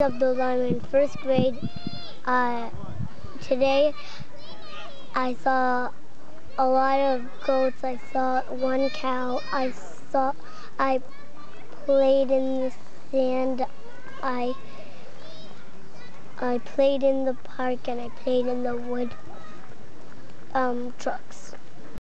Abdul, I'm in first grade. Uh, today I saw a lot of goats. I saw one cow. I saw I played in the sand. I I played in the park and I played in the wood um, trucks.